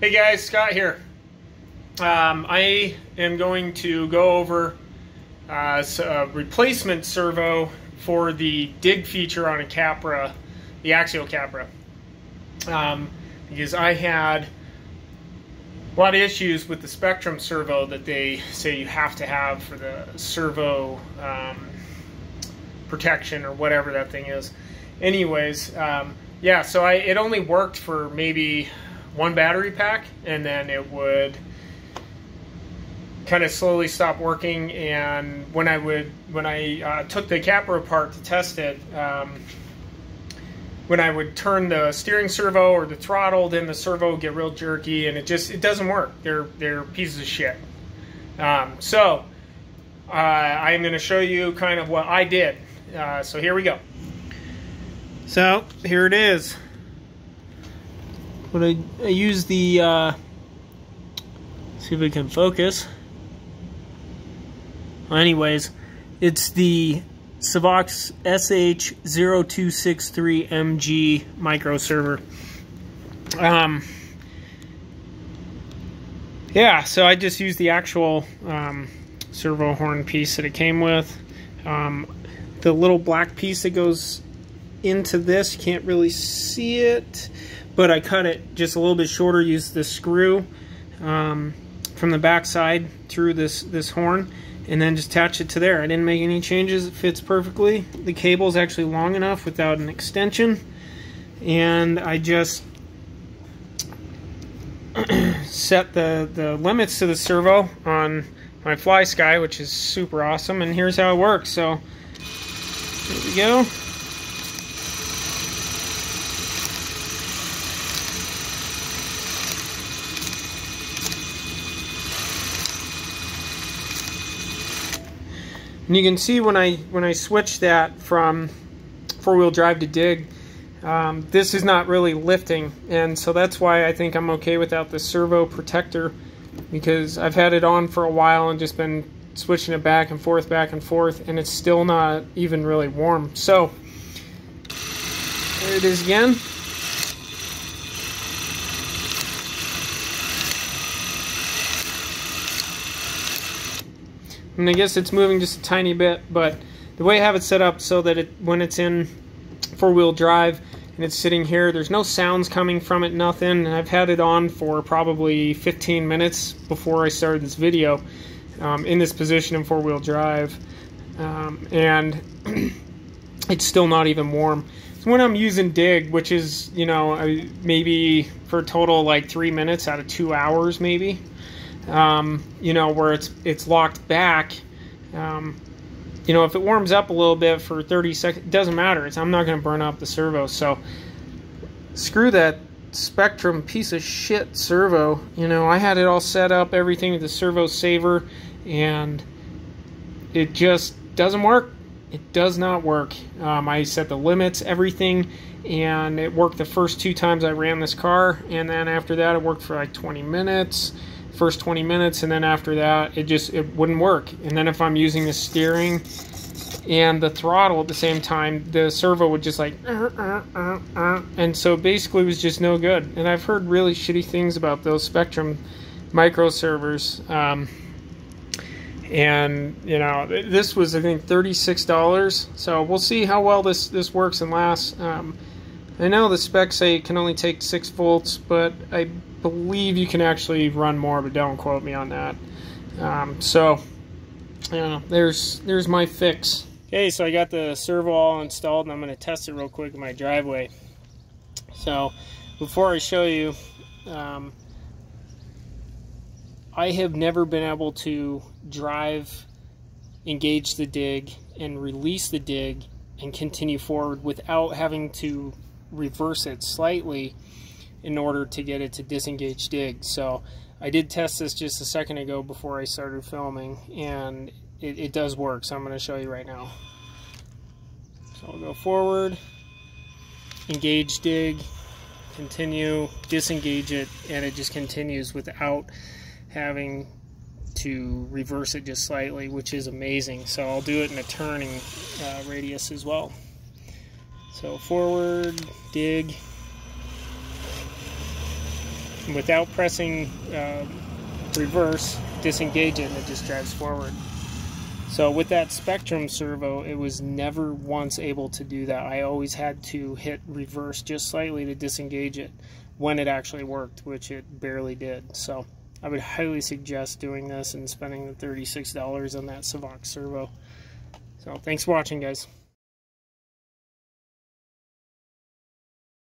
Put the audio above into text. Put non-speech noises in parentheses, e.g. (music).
Hey guys, Scott here. Um, I am going to go over uh, a replacement servo for the dig feature on a Capra, the Axial Capra. Um, because I had a lot of issues with the Spectrum servo that they say you have to have for the servo um, protection or whatever that thing is. Anyways, um, yeah, so I, it only worked for maybe one battery pack and then it would kind of slowly stop working. And when I would when I uh, took the Capra apart to test it um, when I would turn the steering servo or the throttle then the servo would get real jerky and it just it doesn't work. They're they're pieces of shit. Um, so uh, I'm going to show you kind of what I did. Uh, so here we go. So here it is when I, I use the, uh, see if we can focus. Well, anyways, it's the Savox SH0263MG micro servo. Um, yeah, so I just used the actual um, servo horn piece that it came with. Um, the little black piece that goes into this, you can't really see it but I cut it just a little bit shorter, used the screw um, from the back side through this, this horn, and then just attach it to there. I didn't make any changes, it fits perfectly. The cable is actually long enough without an extension, and I just (clears throat) set the, the limits to the servo on my FlySky, which is super awesome, and here's how it works. So, there we go. And you can see when I when I switch that from four-wheel drive to dig, um, this is not really lifting. And so that's why I think I'm okay without the servo protector because I've had it on for a while and just been switching it back and forth, back and forth, and it's still not even really warm. So there it is again. And I guess it's moving just a tiny bit, but the way I have it set up so that it when it's in four-wheel drive and it's sitting here, there's no sounds coming from it, nothing. And I've had it on for probably 15 minutes before I started this video um, in this position in four-wheel drive. Um, and (clears throat) it's still not even warm. So when I'm using dig, which is, you know, maybe for a total like three minutes out of two hours maybe, um, you know, where it's it's locked back. Um, you know, if it warms up a little bit for 30 seconds, it doesn't matter. It's, I'm not going to burn up the servo. So screw that Spectrum piece of shit servo. You know, I had it all set up, everything with the servo saver, and it just doesn't work. It does not work. Um, I set the limits, everything, and it worked the first two times I ran this car, and then after that, it worked for like 20 minutes first 20 minutes and then after that it just it wouldn't work. And then if I'm using the steering and the throttle at the same time the servo would just like uh, uh, uh, uh, and so basically it was just no good. And I've heard really shitty things about those spectrum micro servos um, and you know this was I think $36 so we'll see how well this this works and lasts. Um, I know the specs say it can only take 6 volts but I believe you can actually run more, but don't quote me on that. Um, so, yeah, there's there's my fix. Okay, so I got the servo all installed, and I'm going to test it real quick in my driveway. So, before I show you, um, I have never been able to drive, engage the dig, and release the dig and continue forward without having to reverse it slightly in order to get it to disengage dig. So I did test this just a second ago before I started filming and it, it does work. So I'm going to show you right now. So I'll go forward, engage dig, continue, disengage it, and it just continues without having to reverse it just slightly, which is amazing. So I'll do it in a turning uh, radius as well. So forward, dig, without pressing uh, reverse, disengage it, and it just drives forward. So with that Spectrum servo, it was never once able to do that. I always had to hit reverse just slightly to disengage it when it actually worked, which it barely did. So I would highly suggest doing this and spending the $36 on that Savox servo. So thanks for watching, guys.